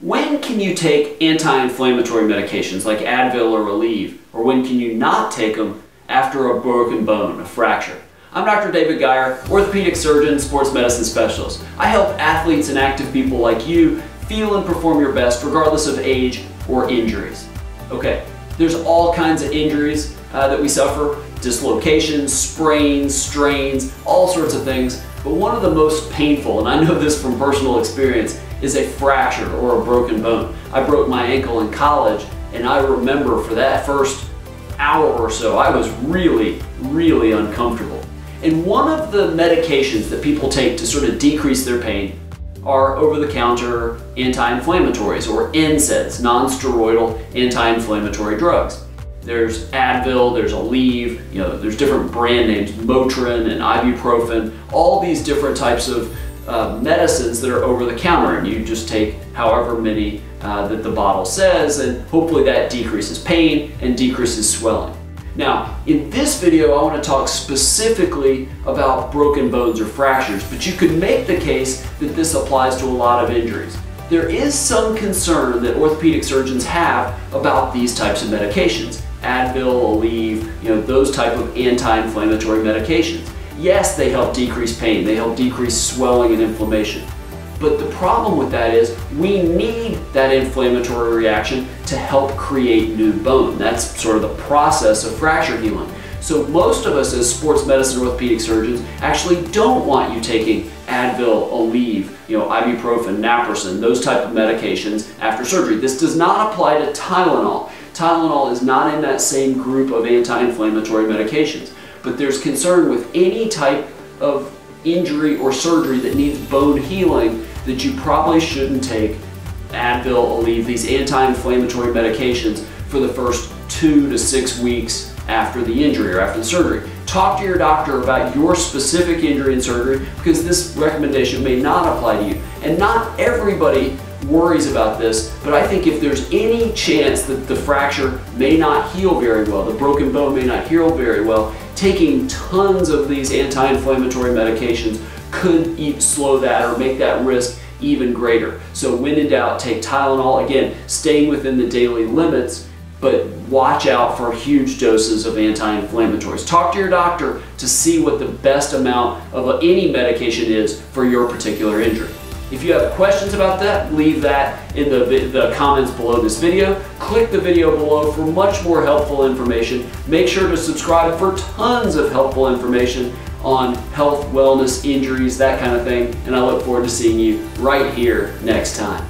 When can you take anti-inflammatory medications like Advil or Aleve, or when can you not take them after a broken bone, a fracture? I'm Dr. David Geier, orthopedic surgeon, sports medicine specialist. I help athletes and active people like you feel and perform your best regardless of age or injuries. Okay, there's all kinds of injuries uh, that we suffer, dislocations, sprains, strains, all sorts of things. But one of the most painful, and I know this from personal experience, is a fracture or a broken bone. I broke my ankle in college and I remember for that first hour or so, I was really, really uncomfortable. And one of the medications that people take to sort of decrease their pain are over-the-counter anti-inflammatories or NSAIDs, non-steroidal anti-inflammatory drugs. There's Advil, there's Aleve, you know, there's different brand names, Motrin and ibuprofen, all these different types of uh, medicines that are over the counter and you just take however many uh, that the bottle says and hopefully that decreases pain and decreases swelling. Now, in this video, I want to talk specifically about broken bones or fractures, but you could make the case that this applies to a lot of injuries. There is some concern that orthopedic surgeons have about these types of medications. Advil, Aleve, you know, those type of anti-inflammatory medications. Yes, they help decrease pain, they help decrease swelling and inflammation. But the problem with that is we need that inflammatory reaction to help create new bone. That's sort of the process of fracture healing. So most of us as sports medicine orthopedic surgeons actually don't want you taking Advil, Aleve, you know, ibuprofen, naproxen, those type of medications after surgery. This does not apply to Tylenol. Tylenol is not in that same group of anti-inflammatory medications but there's concern with any type of injury or surgery that needs bone healing that you probably shouldn't take Advil, Aleve, these anti-inflammatory medications for the first two to six weeks after the injury or after the surgery. Talk to your doctor about your specific injury and surgery because this recommendation may not apply to you. And not everybody worries about this, but I think if there's any chance that the fracture may not heal very well, the broken bone may not heal very well, taking tons of these anti-inflammatory medications could slow that or make that risk even greater. So when in doubt, take Tylenol, again, staying within the daily limits, but watch out for huge doses of anti-inflammatories. Talk to your doctor to see what the best amount of any medication is for your particular injury. If you have questions about that, leave that in the, the comments below this video. Click the video below for much more helpful information. Make sure to subscribe for tons of helpful information on health, wellness, injuries, that kind of thing. And I look forward to seeing you right here next time.